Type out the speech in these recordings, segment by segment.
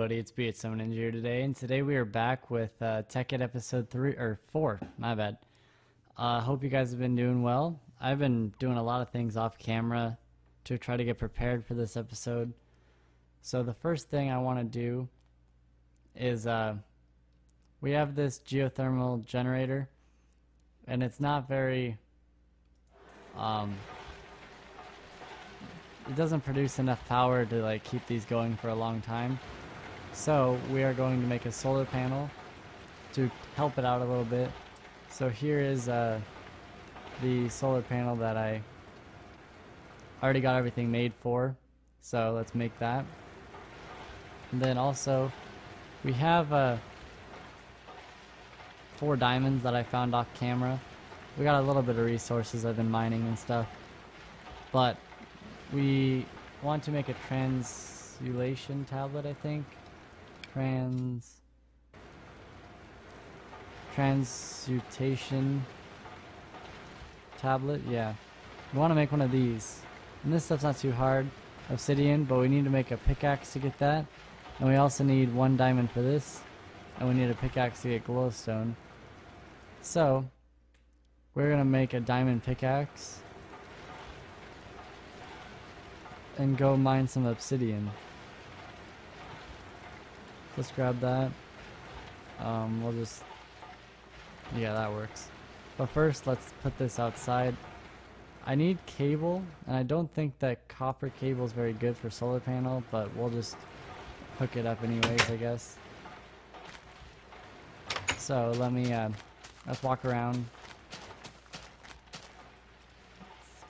everybody, it's BHsemininja here today, and today we are back with uh, Tekkit episode 3, or 4, my bad. Uh, hope you guys have been doing well. I've been doing a lot of things off camera to try to get prepared for this episode. So the first thing I want to do is, uh, we have this geothermal generator, and it's not very, um, it doesn't produce enough power to like keep these going for a long time. So we are going to make a solar panel to help it out a little bit. So here is uh, the solar panel that I already got everything made for. So let's make that. And then also we have uh, four diamonds that I found off camera. We got a little bit of resources I've been mining and stuff. But we want to make a translation tablet, I think. Trans... Transmutation tablet, yeah. We want to make one of these. And this stuff's not too hard. Obsidian, but we need to make a pickaxe to get that. And we also need one diamond for this. And we need a pickaxe to get glowstone. So, we're going to make a diamond pickaxe and go mine some obsidian. Let's grab that. Um, we'll just... Yeah, that works. But first, let's put this outside. I need cable, and I don't think that copper cable is very good for solar panel, but we'll just hook it up anyways, I guess. So, let me, uh, let's walk around,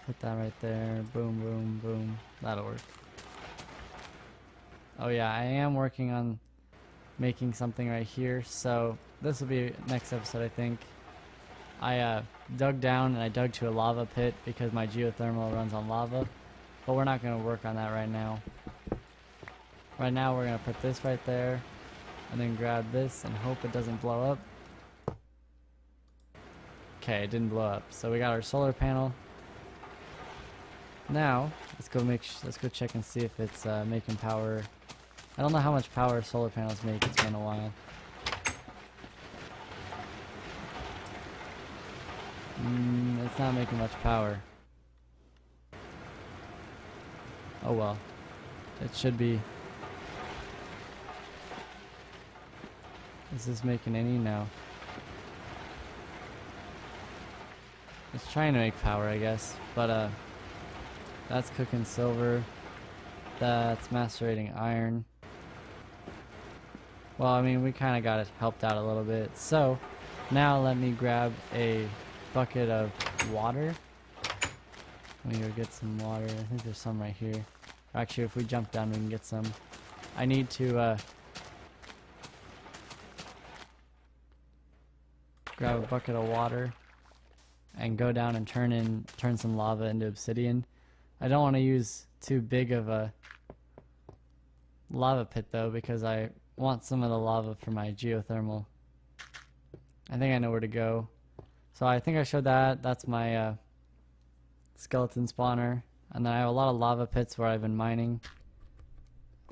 Put that right there. Boom, boom, boom. That'll work. Oh yeah, I am working on making something right here. So this will be next episode, I think. I uh, dug down and I dug to a lava pit because my geothermal runs on lava. But we're not going to work on that right now. Right now we're going to put this right there and then grab this and hope it doesn't blow up. Okay, it didn't blow up. So we got our solar panel. Now, let's go make let's go check and see if it's uh, making power. I don't know how much power solar panels make. It's been a while. Mm, it's not making much power. Oh well. It should be. Is this making any? No. It's trying to make power, I guess. But, uh... That's cooking silver. That's macerating iron. Well, I mean, we kind of got it helped out a little bit. So, now let me grab a bucket of water. Let me go get some water. I think there's some right here. Actually, if we jump down, we can get some. I need to uh, grab a bucket of water and go down and turn in turn some lava into obsidian. I don't want to use too big of a lava pit though because I want some of the lava for my geothermal. I think I know where to go. So I think I showed that. That's my uh, skeleton spawner. And then I have a lot of lava pits where I've been mining.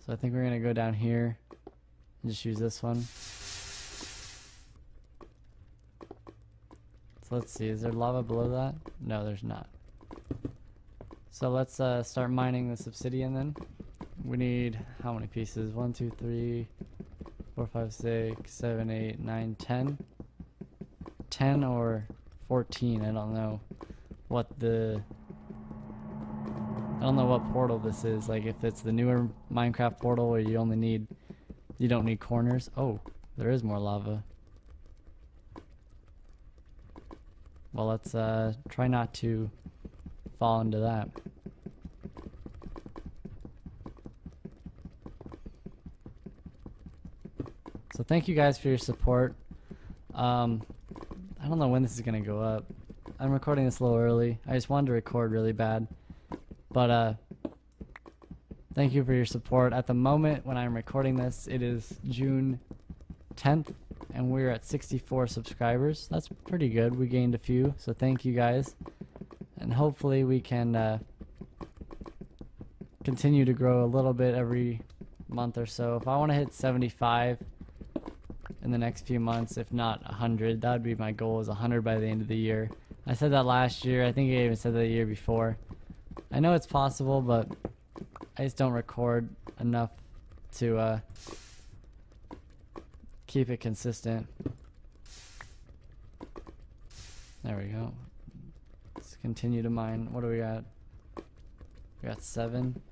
So I think we're going to go down here and just use this one. So let's see, is there lava below that? No, there's not. So let's uh, start mining this obsidian then. We need how many pieces? One, two, three, four, five, six, seven, eight, nine, ten. Ten or fourteen, I don't know what the I don't know what portal this is, like if it's the newer Minecraft portal where you only need you don't need corners. Oh, there is more lava. Well let's uh try not to fall into that. So thank you guys for your support. Um, I don't know when this is gonna go up. I'm recording this a little early. I just wanted to record really bad. But uh, thank you for your support. At the moment when I'm recording this, it is June 10th, and we're at 64 subscribers. That's pretty good. We gained a few, so thank you guys. And hopefully we can uh, continue to grow a little bit every month or so. If I want to hit 75 in the next few months, if not 100, that would be my goal is 100 by the end of the year. I said that last year. I think I even said that the year before. I know it's possible, but I just don't record enough to uh, keep it consistent. There we go. Let's continue to mine. What do we got? We got seven.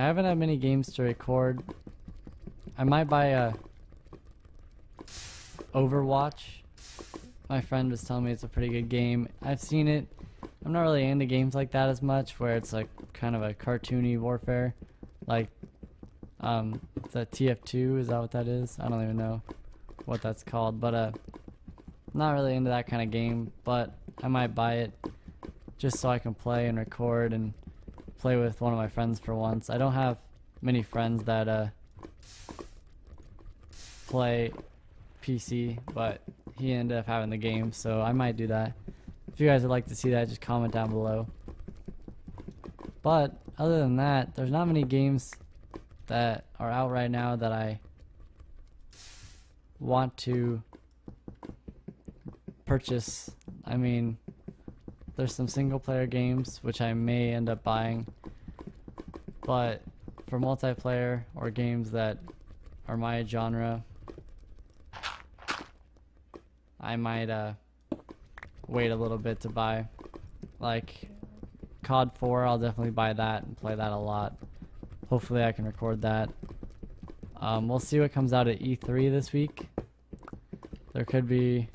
I haven't had many games to record. I might buy a Overwatch. My friend was telling me it's a pretty good game. I've seen it. I'm not really into games like that as much, where it's like kind of a cartoony warfare, like um, the TF2. Is that what that is? I don't even know what that's called, but uh, not really into that kind of game. But I might buy it just so I can play and record and play with one of my friends for once. I don't have many friends that uh, play PC, but he ended up having the game, so I might do that. If you guys would like to see that, just comment down below. But other than that, there's not many games that are out right now that I want to purchase. I mean, there's some single player games which I may end up buying, but for multiplayer or games that are my genre, I might uh, wait a little bit to buy. Like COD 4, I'll definitely buy that and play that a lot. Hopefully I can record that. Um, we'll see what comes out at E3 this week. There could be,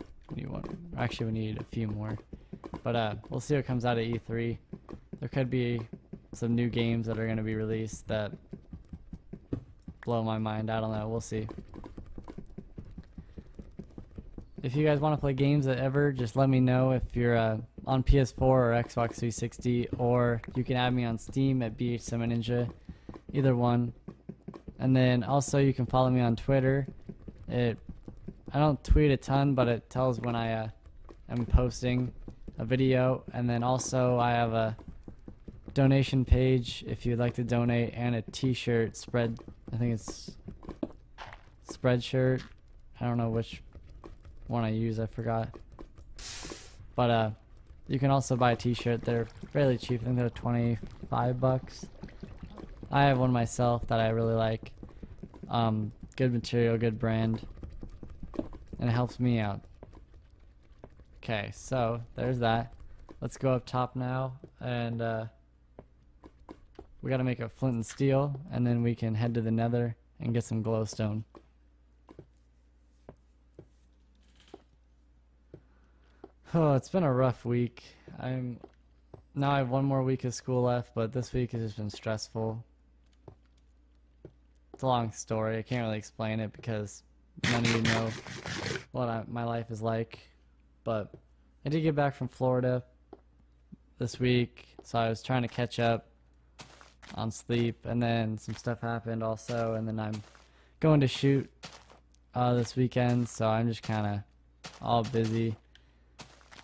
one, actually we need a few more. But uh, we'll see what comes out of E3. There could be some new games that are going to be released that blow my mind. I don't know. We'll see. If you guys want to play games that ever, just let me know if you're uh, on PS4 or Xbox 360, or you can add me on Steam at BH Ninja, either one. And then also you can follow me on Twitter. It I don't tweet a ton, but it tells when I uh, am posting a video. And then also I have a donation page if you'd like to donate, and a T-shirt spread. I think it's Spreadshirt. I don't know which one I use, I forgot. But uh, you can also buy a t-shirt. They're fairly cheap. I think they're 25 bucks. I have one myself that I really like. Um, good material, good brand. And it helps me out. Okay, so there's that. Let's go up top now and uh, we gotta make a flint and steel and then we can head to the nether and get some glowstone. Oh, it's been a rough week. I'm now I have one more week of school left, but this week has just been stressful. It's a long story. I can't really explain it because none of you know what I, my life is like. But I did get back from Florida this week, so I was trying to catch up on sleep, and then some stuff happened also, and then I'm going to shoot uh, this weekend, so I'm just kind of all busy.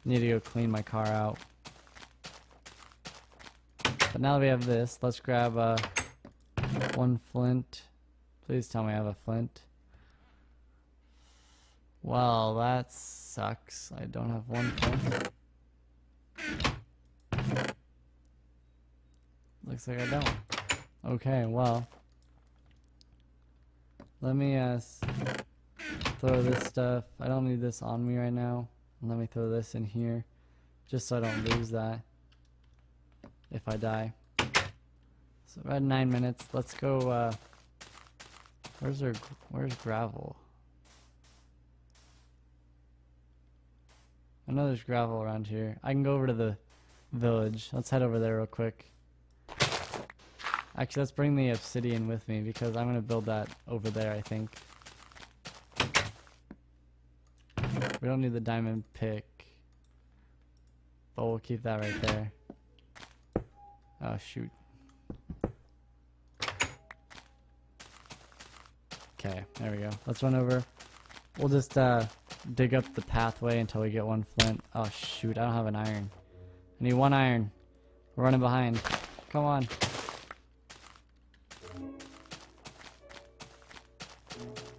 Need to go clean my car out. But now that we have this, let's grab uh, one flint. Please tell me I have a flint. Well, that sucks. I don't have one flint. Looks like I don't. Okay, well. Let me uh, throw this stuff. I don't need this on me right now. Let me throw this in here just so I don't lose that if I die. So at nine minutes. Let's go. Uh, where's there? Where's gravel? I know there's gravel around here. I can go over to the village. Let's head over there real quick. Actually, let's bring the obsidian with me because I'm going to build that over there, I think. We don't need the diamond pick. But we'll keep that right there. Oh, shoot. Okay, there we go. Let's run over. We'll just uh, dig up the pathway until we get one flint. Oh, shoot. I don't have an iron. I need one iron. We're running behind. Come on.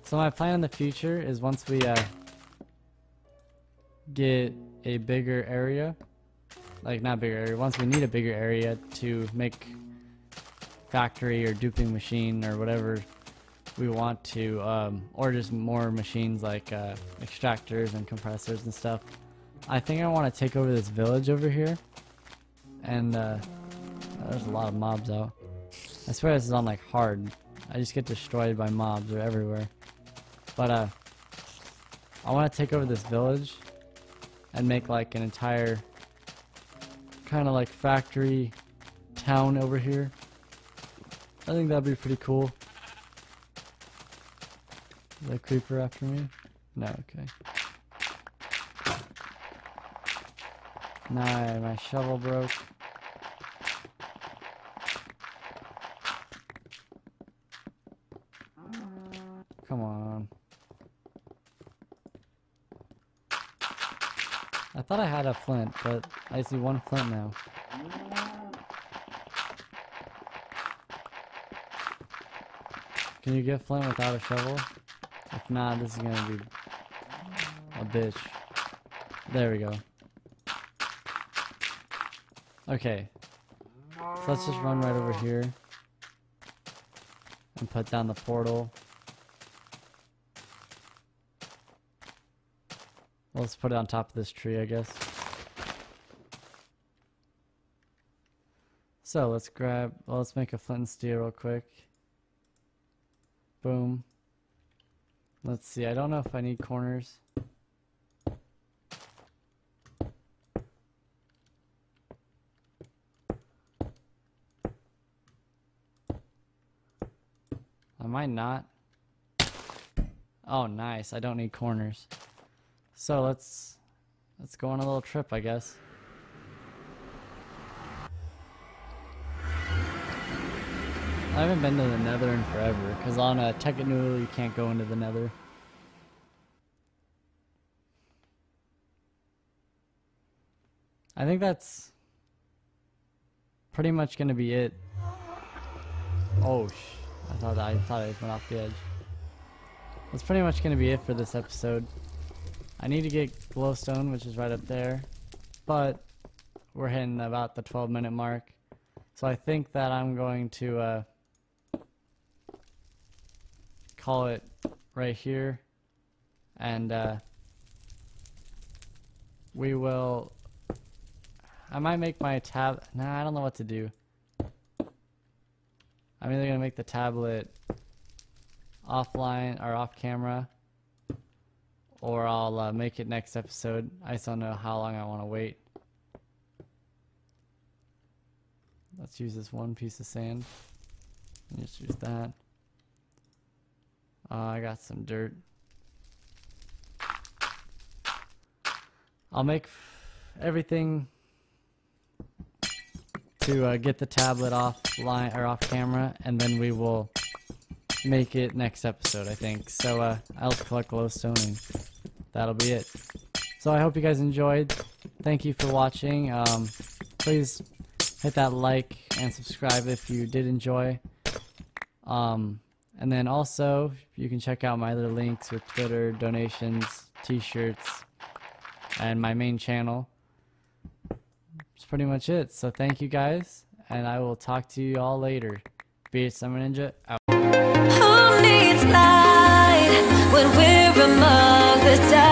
So my plan in the future is once we uh, get a bigger area, like not bigger area, once we need a bigger area to make factory or duping machine or whatever we want to, um, or just more machines like uh, extractors and compressors and stuff. I think I want to take over this village over here, and uh, there's a lot of mobs out. I swear this is on like hard. I just get destroyed by mobs. They're everywhere. But uh, I want to take over this village and make like an entire kind of like factory town over here. I think that'd be pretty cool. That creeper after me? No, okay. Nah, my shovel broke. Come on. I thought I had a flint, but I see one flint now. Can you get flint without a shovel? If not, this is gonna be a bitch. There we go. Okay. So let's just run right over here. And put down the portal. Let's put it on top of this tree, I guess. So let's grab, well, let's make a flint and steel real quick. Boom. Let's see, I don't know if I need corners. I might not. Oh, nice. I don't need corners. So let's let's go on a little trip, I guess. I haven't been to the Nether in forever, because on a Tekkit Noodle you can't go into the Nether. I think that's pretty much gonna be it. Oh, sh I thought I thought I went off the edge. That's pretty much gonna be it for this episode. I need to get glowstone, which is right up there, but we're hitting about the 12 minute mark. So I think that I'm going to uh, call it right here, and uh, we will. I might make my tab. Nah, I don't know what to do. I'm either gonna make the tablet offline or off camera or I'll uh, make it next episode. I just don't know how long I want to wait. Let's use this one piece of sand. Just use that. Uh, I got some dirt. I'll make everything to uh, get the tablet off line or off camera, and then we will make it next episode, I think. So uh, I'll collect glowstone and that'll be it. So I hope you guys enjoyed. Thank you for watching. Um, please hit that like and subscribe if you did enjoy. Um, and then also, you can check out my other links with Twitter, donations, t-shirts, and my main channel. That's pretty much it. So thank you guys, and I will talk to you all later. BHsemininja out. Who needs light when we're among the stars?